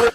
With